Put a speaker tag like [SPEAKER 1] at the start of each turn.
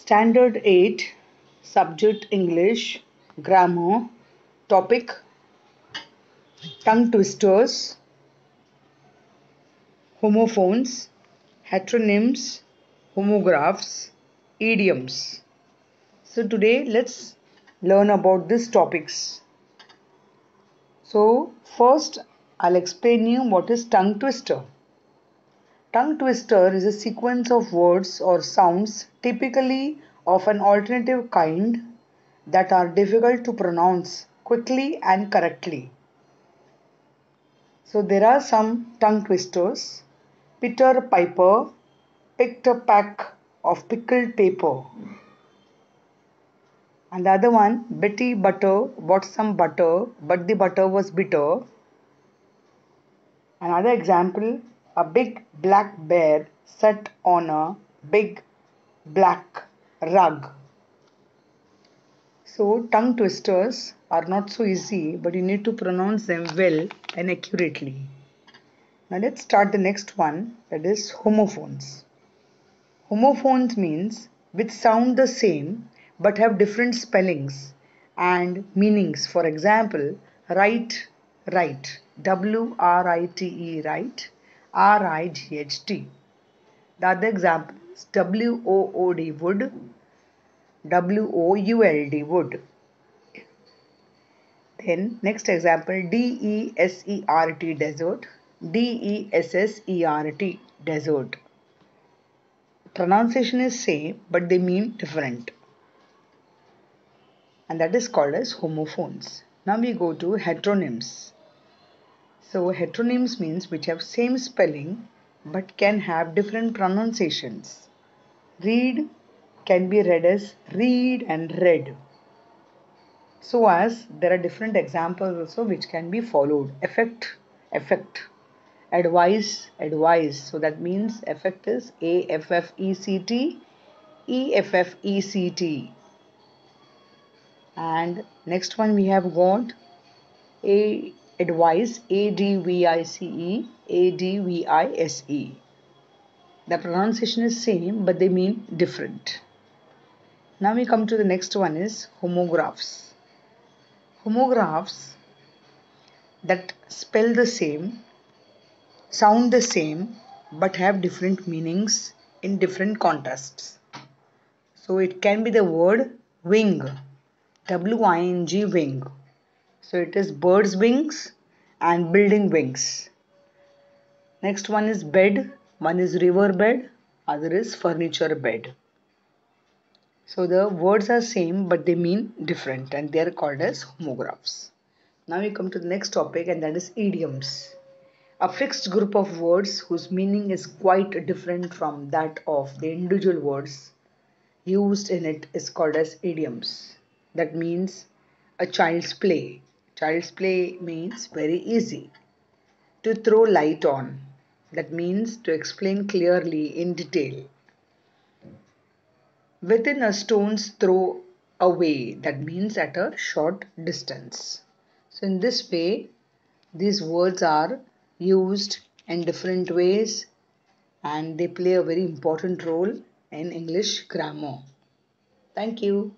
[SPEAKER 1] Standard 8 Subject English Grammar Topic Tongue twisters Homophones Heteronyms Homographs Idioms So today let's learn about these topics. So first I'll explain you what is tongue twister. Tongue twister is a sequence of words or sounds typically of an alternative kind that are difficult to pronounce quickly and correctly. So there are some tongue twisters. Peter Piper picked a pack of pickled paper. And the other one, Betty Butter bought some butter, but the butter was bitter. Another example, a big black bear sat on a big black rug. So, tongue twisters are not so easy, but you need to pronounce them well and accurately. Now, let's start the next one that is homophones. Homophones means which sound the same but have different spellings and meanings. For example, right, right, W R I T E, right, R I G H T. The other example is W O O D, wood, W O U L D, wood. Then next example D E S E R T, desert, D E S S E R T, desert. Pronunciation is same but they mean different and that is called as homophones. Now we go to heteronyms. So heteronyms means which have same spelling but can have different pronunciations. Read can be read as read and read. So as there are different examples also which can be followed. Effect, effect. Advice, advice. So that means effect is A F F E C T, E F F E C T. And next one we have got A advice A D V I C E A D V I S E. The pronunciation is same but they mean different. Now we come to the next one is homographs. Homographs that spell the same, sound the same but have different meanings in different contexts. So it can be the word wing, W I N G wing. So it is bird's wings and building wings. Next one is bed, one is river bed, other is furniture bed. So the words are same but they mean different and they are called as homographs. Now we come to the next topic and that is idioms. A fixed group of words whose meaning is quite different from that of the individual words used in it is called as idioms. That means a child's play. Child's play means very easy. To throw light on. That means to explain clearly in detail within a stone's throw away that means at a short distance so in this way these words are used in different ways and they play a very important role in english grammar thank you